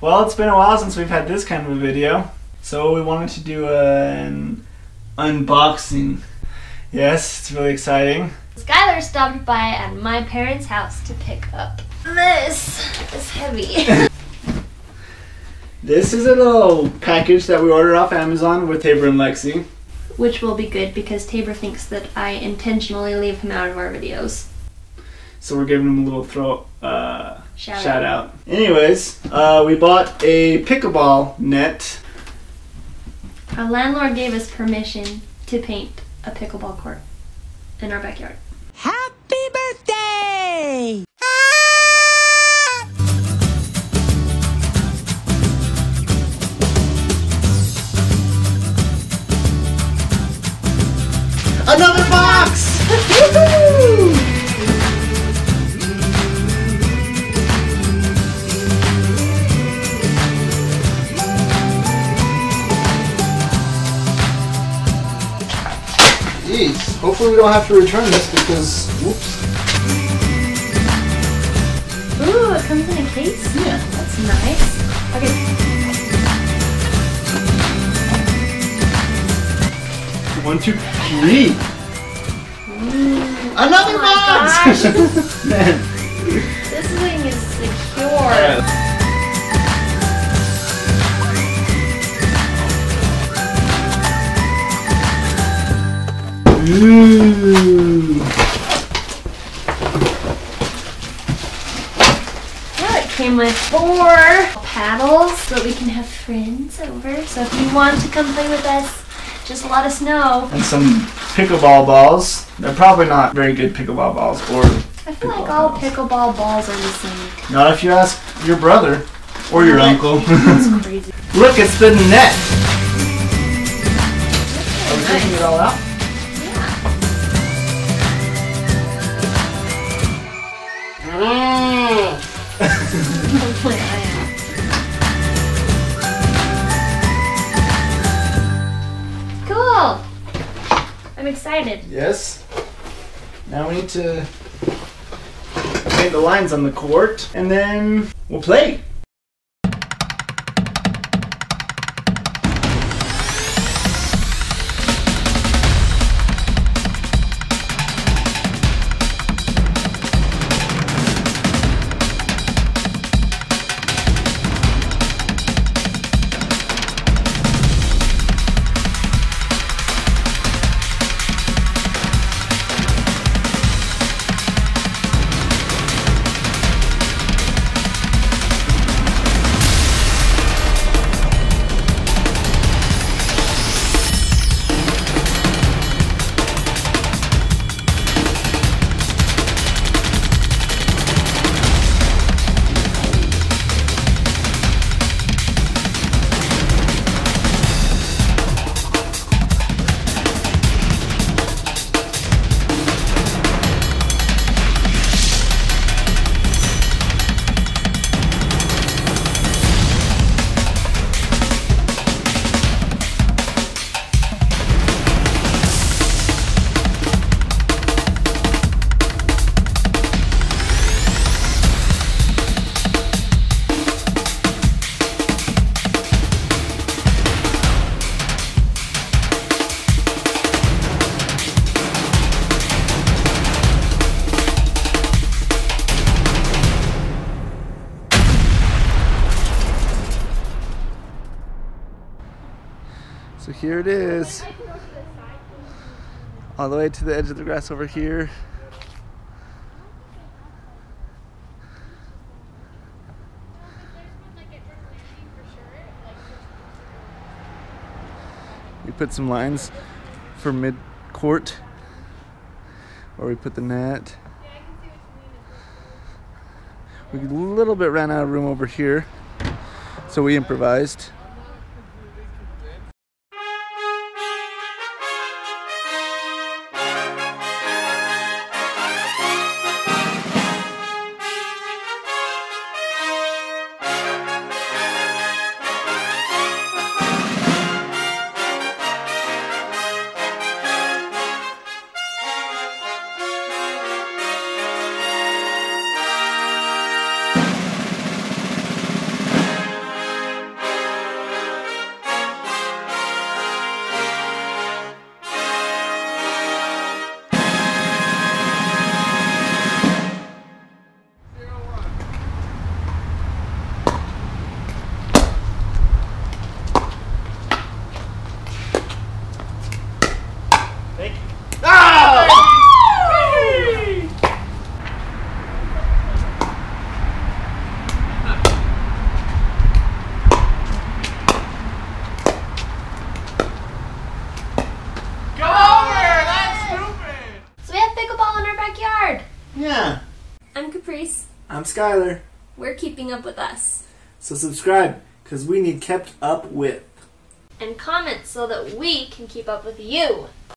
Well, it's been a while since we've had this kind of a video, so we wanted to do an unboxing. Yes, it's really exciting. Schylar stopped by at my parents' house to pick up this. It's heavy. This is a little package that we ordered off Amazon with Tabor and Lexi. Which will be good because Tabor thinks that I intentionally leave him out of our videos. So we're giving him a little throw uh, Shout, shout out. Anyways, uh, we bought a pickleball net. Our landlord gave us permission to paint a pickleball court in our backyard. Happy birthday! Another Jeez, hopefully we don't have to return this because, whoops. Ooh, it comes in a case? Yeah. That's nice. Okay. One, two, three. Another Oh box! Man. This is. Ooh. Yeah, it came with four paddles so that we can have friends over. So if you want to come play with us, just let us know. And some pickleball balls. They're probably not very good pickleball balls, or I feel like all balls. pickleball balls are the same. not if you ask your brother or your uncle. That's crazy. Look, it's the net. Are we taking it all out? Cool. I'm excited. Yes. Now we need to paint the lines on the court, and then we'll play. So here it is. All the way to the edge of the grass over here. We put some lines for mid court where we put the net. We a little bit ran out of room over here, so we improvised. I'm Caprice. I'm Schylar. We're keeping up with us. So subscribe, because we need kept up with. And comment so that we can keep up with you.